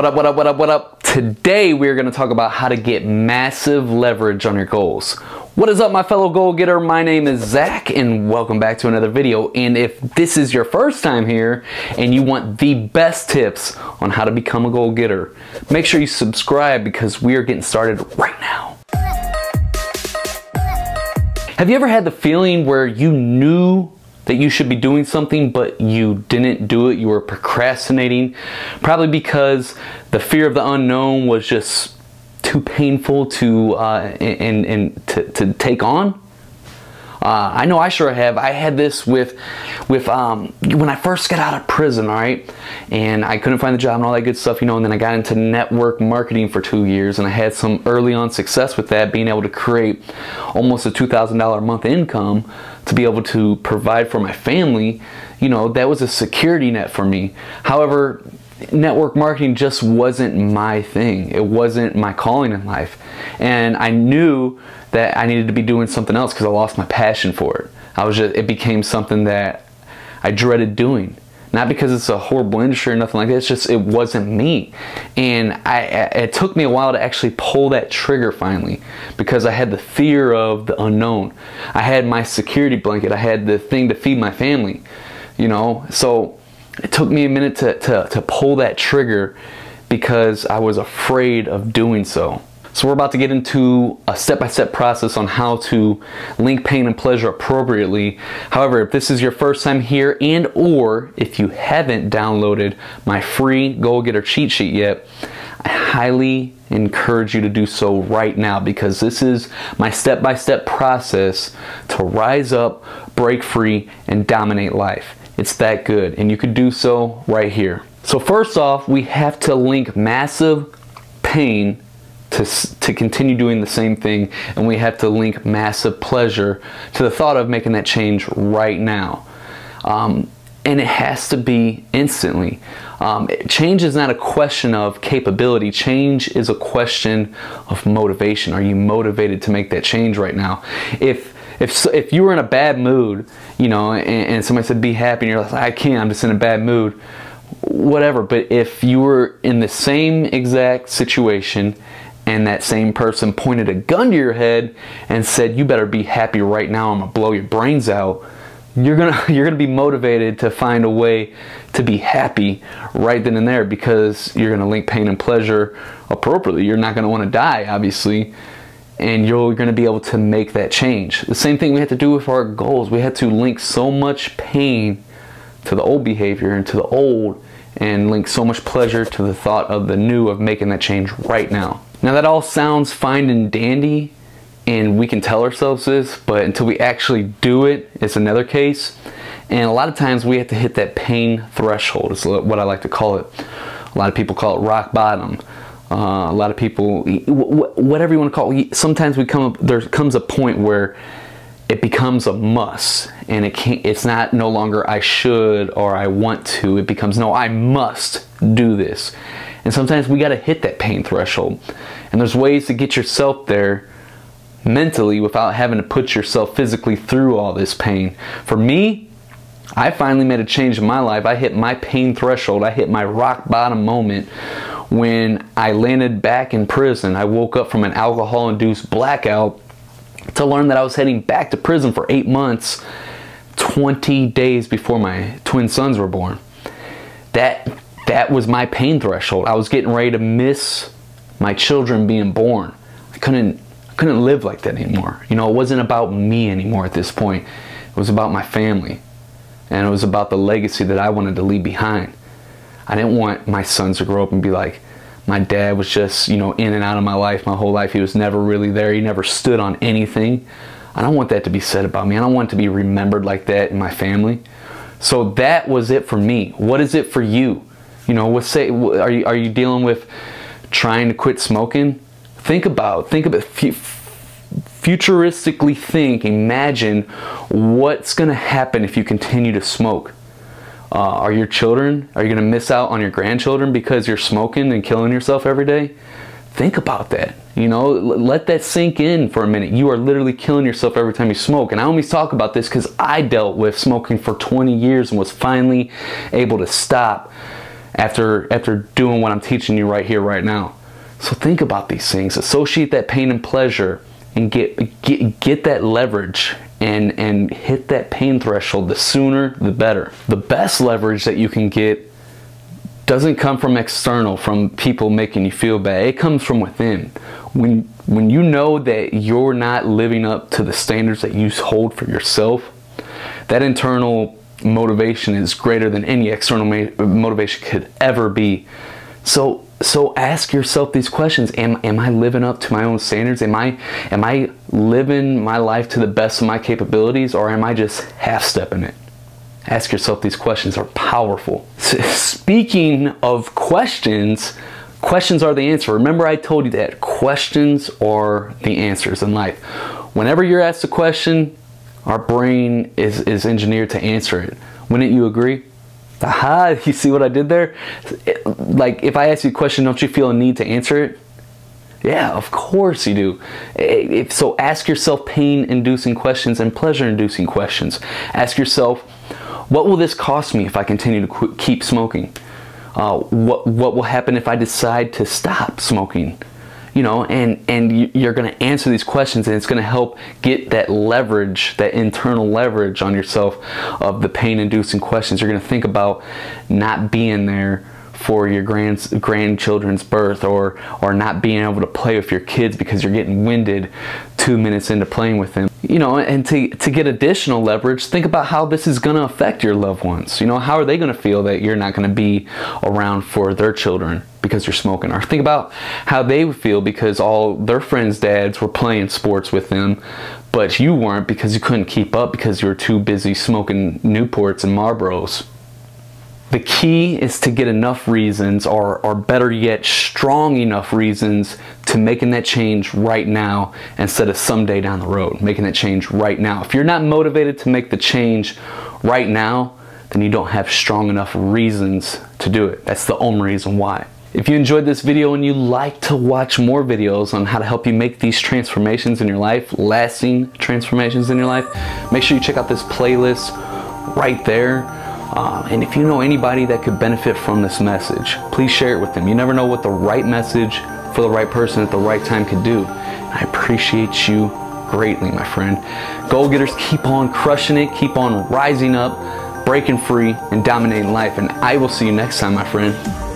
What up, what up, what up, what up? Today we're going to talk about how to get massive leverage on your goals. What is up my fellow goal getter? My name is Zach and welcome back to another video. And if this is your first time here and you want the best tips on how to become a goal getter, make sure you subscribe because we are getting started right now. Have you ever had the feeling where you knew that you should be doing something but you didn't do it, you were procrastinating, probably because the fear of the unknown was just too painful to uh, and, and to, to take on. Uh, I know I sure have. I had this with, with um, when I first got out of prison, all right, and I couldn't find the job and all that good stuff, you know. And then I got into network marketing for two years, and I had some early on success with that, being able to create almost a two thousand dollar a month income to be able to provide for my family. You know, that was a security net for me. However, network marketing just wasn't my thing. It wasn't my calling in life. And I knew that I needed to be doing something else because I lost my passion for it. I was just, it became something that I dreaded doing. Not because it's a horrible industry or nothing like that. It's just, it wasn't me. And I, it took me a while to actually pull that trigger finally because I had the fear of the unknown. I had my security blanket. I had the thing to feed my family, you know? So it took me a minute to, to, to pull that trigger because I was afraid of doing so. So we're about to get into a step-by-step -step process on how to link pain and pleasure appropriately. However, if this is your first time here and or if you haven't downloaded my free Goal Getter cheat sheet yet, I highly encourage you to do so right now because this is my step-by-step -step process to rise up, break free, and dominate life. It's that good, and you could do so right here. So first off, we have to link massive pain to, to continue doing the same thing, and we have to link massive pleasure to the thought of making that change right now. Um, and it has to be instantly. Um, change is not a question of capability. Change is a question of motivation. Are you motivated to make that change right now? If if if you were in a bad mood, you know, and, and somebody said be happy, and you're like, I can't, I'm just in a bad mood, whatever. But if you were in the same exact situation and that same person pointed a gun to your head and said, you better be happy right now, I'm gonna blow your brains out, you're gonna you're gonna be motivated to find a way to be happy right then and there because you're gonna link pain and pleasure appropriately. You're not gonna want to die, obviously and you're going to be able to make that change. The same thing we had to do with our goals. We had to link so much pain to the old behavior and to the old and link so much pleasure to the thought of the new of making that change right now. Now that all sounds fine and dandy and we can tell ourselves this, but until we actually do it, it's another case. And a lot of times we have to hit that pain threshold is what I like to call it. A lot of people call it rock bottom. Uh, a lot of people, whatever you want to call it, sometimes we come up, there comes a point where it becomes a must and it can't, it's not no longer I should or I want to. It becomes no, I must do this. And sometimes we got to hit that pain threshold. And there's ways to get yourself there mentally without having to put yourself physically through all this pain. For me, I finally made a change in my life. I hit my pain threshold. I hit my rock bottom moment when I landed back in prison. I woke up from an alcohol induced blackout to learn that I was heading back to prison for eight months, 20 days before my twin sons were born. That, that was my pain threshold. I was getting ready to miss my children being born. I couldn't, I couldn't live like that anymore. You know, it wasn't about me anymore at this point. It was about my family. And it was about the legacy that I wanted to leave behind. I didn't want my sons to grow up and be like, my dad was just, you know, in and out of my life my whole life. He was never really there. He never stood on anything. I don't want that to be said about me. I don't want to be remembered like that in my family. So that was it for me. What is it for you? You know, what say are you are you dealing with trying to quit smoking? Think about think about futuristically think, imagine what's going to happen if you continue to smoke. Uh, are your children, are you going to miss out on your grandchildren because you're smoking and killing yourself every day? Think about that. You know, let that sink in for a minute. You are literally killing yourself every time you smoke. And I always talk about this because I dealt with smoking for 20 years and was finally able to stop after after doing what I'm teaching you right here right now. So think about these things. Associate that pain and pleasure and get get get that leverage and and hit that pain threshold the sooner the better. The best leverage that you can get doesn't come from external from people making you feel bad. It comes from within. When when you know that you're not living up to the standards that you hold for yourself, that internal motivation is greater than any external motivation could ever be. So so ask yourself these questions. Am, am I living up to my own standards? Am I am I living my life to the best of my capabilities or am I just half stepping it? Ask yourself these questions are powerful. Speaking of questions, questions are the answer. Remember I told you that questions are the answers in life. Whenever you're asked a question, our brain is, is engineered to answer it. Wouldn't you agree? Aha, you see what I did there? Like, if I ask you a question, don't you feel a need to answer it? Yeah, of course you do. If, so ask yourself pain-inducing questions and pleasure-inducing questions. Ask yourself, what will this cost me if I continue to keep smoking? Uh, what, what will happen if I decide to stop smoking? You know and and you're going to answer these questions and it's going to help get that leverage that internal leverage on yourself of the pain inducing questions. You're going to think about not being there for your grand, grandchildren's birth or or not being able to play with your kids because you're getting winded two minutes into playing with them you know and to, to get additional leverage think about how this is going to affect your loved ones. You know how are they going to feel that you're not going to be around for their children because you're smoking? Or think about how they would feel because all their friends dads were playing sports with them but you weren't because you couldn't keep up because you were too busy smoking newports and marlboros the key is to get enough reasons, or, or better yet, strong enough reasons to making that change right now instead of someday down the road. Making that change right now. If you're not motivated to make the change right now, then you don't have strong enough reasons to do it. That's the only reason why. If you enjoyed this video and you like to watch more videos on how to help you make these transformations in your life, lasting transformations in your life, make sure you check out this playlist right there. Uh, and if you know anybody that could benefit from this message, please share it with them. You never know what the right message for the right person at the right time could do. I appreciate you greatly, my friend. Goal getters, keep on crushing it, keep on rising up, breaking free, and dominating life. And I will see you next time, my friend.